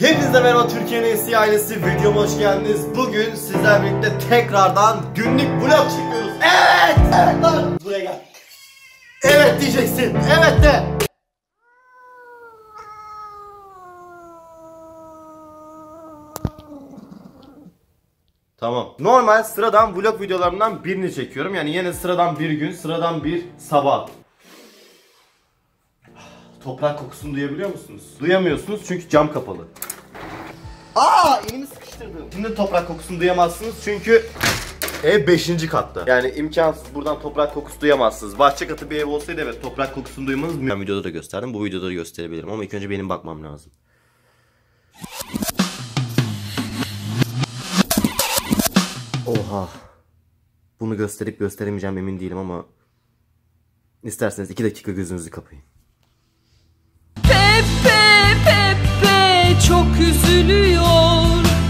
Hepinize merhaba Türkiye'nin eski ailesi videoma hoş geldiniz. Bugün sizlerle birlikte tekrardan günlük vlog çekiyoruz. Evet! Evet lan! Buraya gel. Evet diyeceksin. Evet de. Tamam. Normal sıradan vlog videolarımdan birini çekiyorum. Yani yine sıradan bir gün, sıradan bir sabah. Toprak kokusunu duyabiliyor musunuz? Duyamıyorsunuz çünkü cam kapalı. Aa elimi sıkıştırdım. Şimdi toprak kokusunu duyamazsınız çünkü ev 5. katta. Yani imkansız buradan toprak kokusu duyamazsınız. Bahçe katı bir ev olsaydı evet toprak kokusunu duymanız mümkün. Ben videoda da gösterdim. Bu videoda da gösterebilirim ama ilk önce benim bakmam lazım. Oha. Bunu gösterip gösteremeyeceğim emin değilim ama isterseniz 2 dakika gözünüzü kapayın. Çok üzülüyor.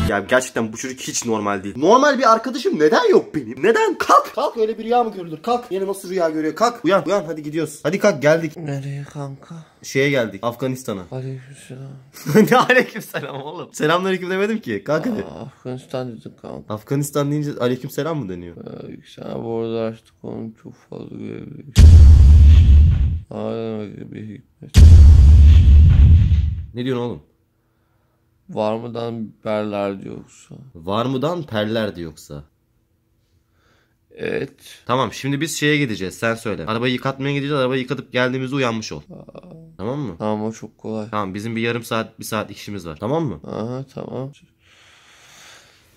Ya gerçekten bu çocuk hiç normal değil. Normal bir arkadaşım neden yok benim? Neden? Kalk. Kalk öyle bir rüya mı görülür? Kalk. Yine nasıl rüya görüyor? Kalk. Uyan. Uyan hadi gidiyoruz. Hadi kalk geldik. Nereye kanka? Şeye geldik. Afganistan'a. Aleykümselam. ne aleykümselam oğlum. Selamünaleyküm demedim ki. Kalk hadi. Aa, Afganistan dedik kanka. Afganistan deyince aleykümselam mı deniyor? Sen bu arada açtık onu çok fazla görebiliriz. Aleme bir hikmet. Ne diyorsun oğlum? Var mıdan biberlerdi yoksa? Var mıdan perlerdi yoksa? Evet. Tamam şimdi biz şeye gideceğiz sen söyle. Arabayı yıkatmaya gideceğiz. Arabayı yıkatıp geldiğimizde uyanmış ol. Tamam mı? Tamam o çok kolay. Tamam bizim bir yarım saat bir saat işimiz var. Tamam mı? Aha tamam.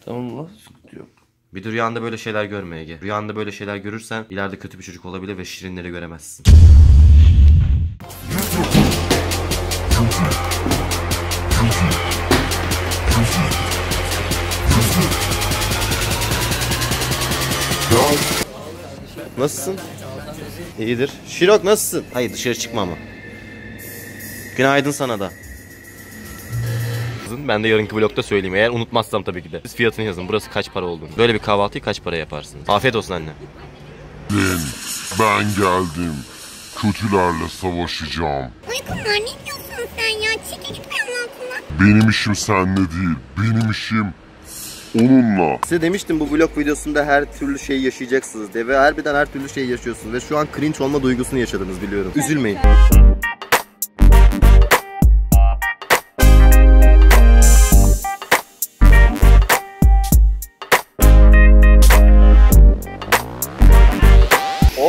Tamam lan sıkıntı yok. Bir de rüyanda böyle şeyler görmeye gel. Rüyanda böyle şeyler görürsen ileride kötü bir çocuk olabilir ve şirinleri göremezsin. Nasılsın? İyidir. Şirok nasılsın? Hayır dışarı çıkma ama. Günaydın sana da. Ben de yarınki vlogda söyleyeyim eğer unutmazsam tabii ki de. Siz fiyatını yazın burası kaç para olduğunu. Böyle bir kahvaltıyı kaç para yaparsınız? Afiyet olsun anne. Ben geldim. Kötülerle savaşacağım. Uykunlar ne diyorsun sen ya? Çekil git benim altından. Benim işim seninle değil. Benim işim onunla. Size demiştim bu vlog videosunda her türlü şeyi yaşayacaksınız diye ve harbiden her türlü şeyi yaşıyorsunuz ve şu an cringe olma duygusunu yaşadınız biliyorum. Üzülmeyin.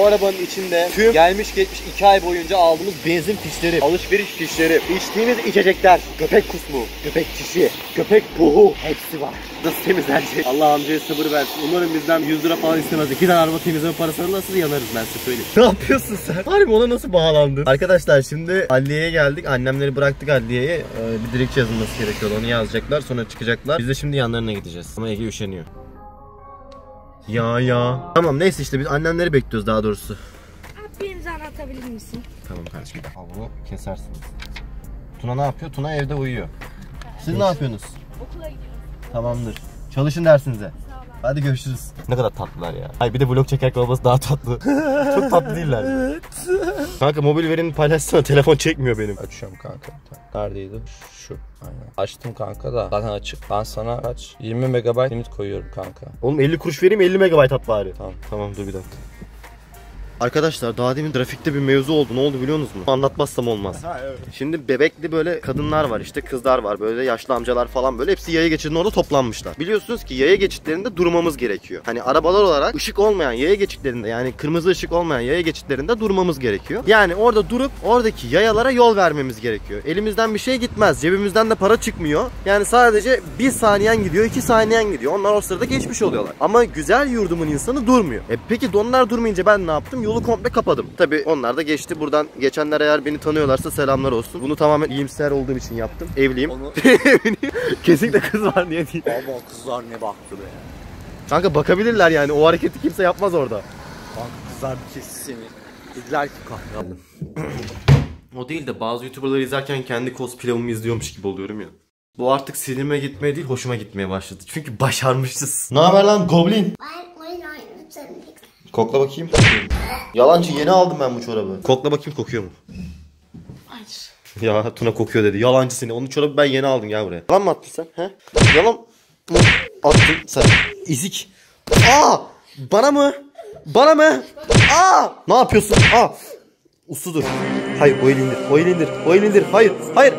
Arabanın içinde tüm gelmiş geçmiş 2 ay boyunca aldığımız benzin fişleri, alışveriş fişleri, içtiğimiz içecekler, köpek kusmu, köpek çişi, köpek buhu hepsi var. Nasıl temizlenecek? Allah amcaya sabır versin. Umarım bizden 100 lira falan istemez. İki tane araba temizleme parası alırsa yanarız ben size söyleyeyim. Ne yapıyorsun sen? Harbi ona nasıl bağlandın? Arkadaşlar şimdi adliyeye geldik. Annemleri bıraktık adliyeye. Ee, bir dilekçe yazılması gerekiyor. Onu yazacaklar sonra çıkacaklar. Biz de şimdi yanlarına gideceğiz. Ama Ege üşeniyor. Ya ya. Tamam neyse işte biz annemleri bekliyoruz daha doğrusu. Abi bir imza atabilir misin? Tamam kardeşim. Al bunu kesersiniz. Tuna ne yapıyor? Tuna evde uyuyor. Siz ne yapıyorsunuz? Okula gidiyoruz. Tamamdır. Çalışın dersinize. Hadi görüşürüz. Ne kadar tatlılar ya. Ay bir de vlog çekerken olması daha tatlı. Çok tatlı değiller. Evet. Kanka mobil verini paylaşsana telefon çekmiyor benim. Açıyorum kanka. Neredeydi? Şu. Aynen. Açtım kanka da zaten açık. Ben sana kaç? 20 megabayt limit koyuyorum kanka. Oğlum 50 kuruş vereyim 50 megabayt at bari. Tamam. Tamam dur bir dakika. Arkadaşlar daha demin trafikte bir mevzu oldu. Ne oldu biliyor musunuz? Anlatmazsam olmaz. Şimdi bebekli böyle kadınlar var işte kızlar var böyle yaşlı amcalar falan böyle hepsi yaya geçidinin orada toplanmışlar. Biliyorsunuz ki yaya geçitlerinde durmamız gerekiyor. Hani arabalar olarak ışık olmayan yaya geçitlerinde yani kırmızı ışık olmayan yaya geçitlerinde durmamız gerekiyor. Yani orada durup oradaki yayalara yol vermemiz gerekiyor. Elimizden bir şey gitmez. Cebimizden de para çıkmıyor. Yani sadece bir saniyen gidiyor, iki saniyen gidiyor. Onlar o sırada geçmiş oluyorlar. Ama güzel yurdumun insanı durmuyor. E peki onlar durmayınca ben ne yaptım? Yolu komple kapadım. Tabi onlar da geçti. Buradan geçenler eğer beni tanıyorlarsa selamlar olsun. Bunu tamamen iyimser olduğum için yaptım. Evliyim. Kesinlikle kız var niye değil. Baba kızlar ne baktı be. Kanka bakabilirler yani. O hareketi kimse yapmaz orada. Kanka kızlar bir kesti seni. Dediler ki kahraman. O değil de bazı YouTuber'ları izlerken kendi cosplay'ımı izliyormuş gibi oluyorum ya. Bu artık silime gitmeye değil hoşuma gitmeye başladı. Çünkü başarmışız. Ne haber lan Goblin? Kokla bakayım. Yalancı yeni aldım ben bu çorabı. Kokla bakayım kokuyor mu? Hayır. Ya Tuna kokuyor dedi. Yalancı seni. Onun çorabı ben yeni aldım gel buraya. Yalan mı attın sen? He? Yalan mı attın sen? İzik. Aa! Bana mı? Bana mı? Aa! Ne yapıyorsun? Aa! Usludur. Hayır o eli indir. O eli indir. O eli indir. Hayır. Hayır.